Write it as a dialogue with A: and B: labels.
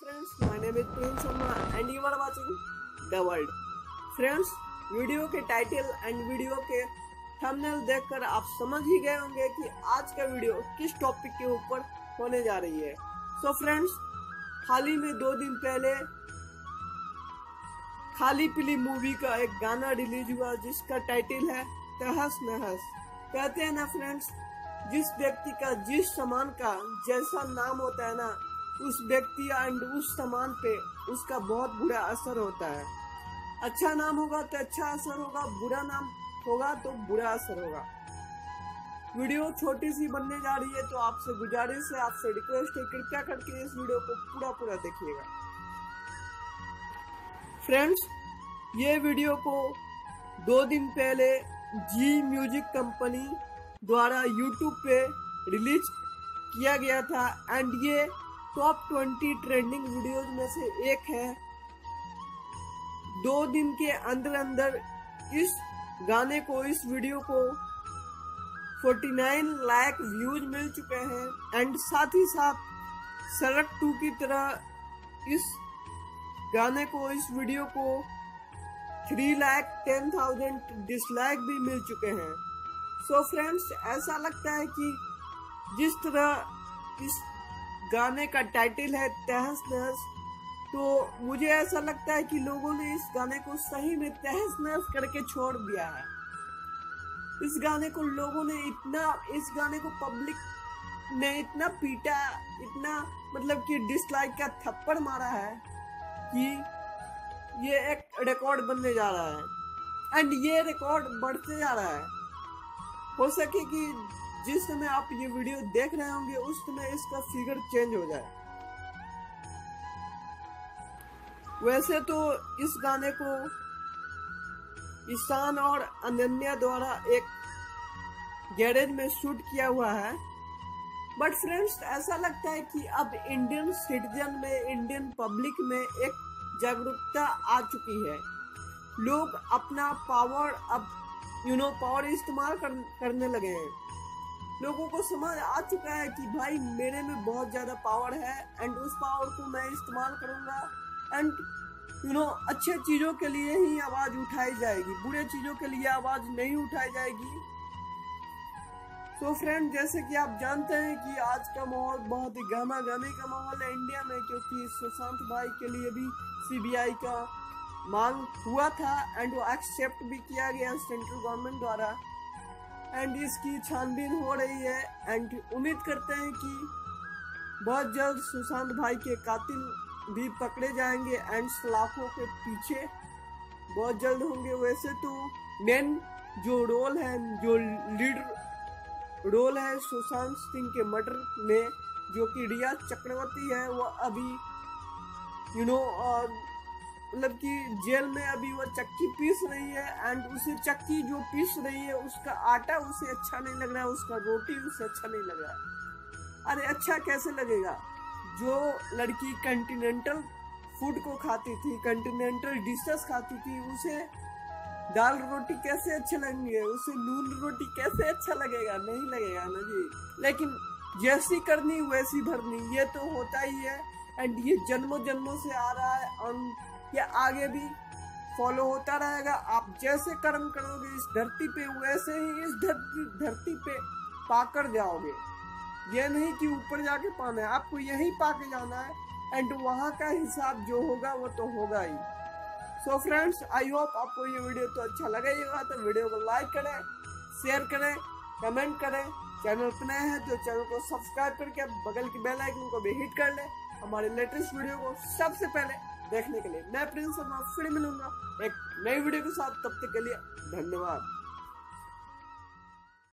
A: friends, my name is Prince Sharma and you are watching The World. Friends, video के title and video के thumbnail देखकर आप समझ ही गए होंगे कि आज का वीडियो किस टॉपिक के ऊपर होने जा रही है सो फ्रेंड्स हाल ही में दो दिन पहले खाली पीली मूवी का एक गाना रिलीज़ हुआ जिसका टाइटल है तहस नहस कहते हैं ना फ्रेंड्स जिस व्यक्ति का जिस सामान का जैसा नाम होता है ना उस व्यक्ति एंड उस सामान पे उसका बहुत बुरा असर होता है। अच्छा नाम होगा तो अच्छा असर होगा, बुरा नाम होगा तो बुरा असर होगा। वीडियो छोटी सी बनने जा रही है तो आपसे गुजारिश है, आपसे रिक्वेस्ट है, कृपया करके इस वीडियो को पूरा पूरा देखिएगा। फ्रेंड्स ये वीडियो को दो दिन पहले जी म्यूज़िक कंपनी द्वारा यूट्यूब पे रिलीज़ किया गया था एंड ये टॉप ट्वेंटी ट्रेंडिंग वीडियोज़ में से एक है। दो दिन के अंदर अंदर इस गाने को, इस वीडियो को 49 लाख व्यूज़ मिल चुके हैं। एंड साथ ही साथ सड़क टू की तरह इस गाने को, इस वीडियो को three lakh ten thousand dislike भी मिल चुके हैं। सो so फ्रेंड्स ऐसा लगता है कि जिस तरह इस गाने का टाइटल है तहस नहस। तो मुझे ऐसा लगता है कि लोगों ने इस गाने को सही में तहस नहस करके छोड़ दिया है। इस गाने को लोगों ने इतना, इस गाने को पब्लिक ने इतना पीटा, इतना मतलब कि डिसलाइक का थप्पड़ मारा है कि ये एक रिकॉर्ड बनने जा रहा है। एंड ये रिकॉर्ड बढ़ते जा रहा है। हो सके कि जिस समय आप ये वीडियो देख रहे होंगे उस समय इसका फिगर चेंज हो जाए। वैसे तो इस गाने को ईशान और अनन्या द्वारा एक गैरेज में शूट किया हुआ है। बट फ्रेंड्स ऐसा लगता है कि अब इंडियन सिटीजन में इंडियन पब्लिक में एक जागरूकता आ चुकी है। लोग अपना पावर अब यू नो पावर इस्तेमाल कर, करने लगे हैं। लोगों को समझ आ चुका है कि भाई मेरे में बहुत ज़्यादा पावर है एंड उस पावर को मैं इस्तेमाल करूँगा एंड यू नो अच्छे चीज़ों के लिए ही आवाज़ उठाई जाएगी, बुरे चीज़ों के लिए आवाज़ नहीं उठाई जाएगी। तो so फ्रेंड जैसे कि आप जानते हैं कि आज का माहौल बहुत ही गहमा गहमी का माहौल है इंडिया में, क्योंकि सुशांत भाई के लिए भी सीबीआई का मांग हुआ था एंड वो एक्सेप्ट भी किया गया सेंट्रल गवर्नमेंट द्वारा। एंड इसकी छानबीन हो रही है। एंड उम्मीद करते हैं कि बहुत जल्द सुशांत भाई के कातिल भी पकड़े जाएँगे एंड सलाखों के पीछे बहुत जल्द होंगे। वैसे तो मेन जो रोल है, जो लीड रोल है सुशांत सिंह के मर्डर में, जो कि रिया चक्रवर्ती है, वो अभी यू नो मतलब कि जेल में अभी वो चक्की पीस रही है एंड उसे चक्की जो पीस रही है, उसका आटा उसे अच्छा नहीं लग रहा है, उसका रोटी उसे अच्छा नहीं लग रहा है। अरे अच्छा कैसे लगेगा? जो लड़की कंटिनेंटल फ़ूड को खाती थी कंटिनेंटल डिशेस खाती थी, उसे दाल रोटी कैसे अच्छे लगेंगे उसे नून रोटी कैसे अच्छा लगेगा? नहीं लगेगा ना जी। लेकिन जैसी करनी, वैसी भरनी, ये तो होता ही है। एंड ये जन्मों जन्मों से आ रहा है। ये आगे भी फॉलो होता रहेगा। आप जैसे कर्म करोगे, इस धरती पे वैसे ही इस धरती धरती पे पाकर जाओगे। ये नहीं कि ऊपर जाके पाना है, आपको यही पाके जाना है एंड वहाँ का हिसाब जो होगा, वो तो होगा ही। सो फ्रेंड्स आई होप आपको ये वीडियो तो अच्छा लगेगा तो वीडियो को लाइक करें शेयर करें कमेंट करें। चैनल पर नए हैं तो चैनल को सब्सक्राइब करके बगल की बेल आइकन को भी हिट कर लें। हमारे लेटेस्ट वीडियो को सबसे पहले देखने के लिए। मैं प्रिंस फिर मिलूँगा। एक नई वीडियो के साथ, तब तक के लिए धन्यवाद।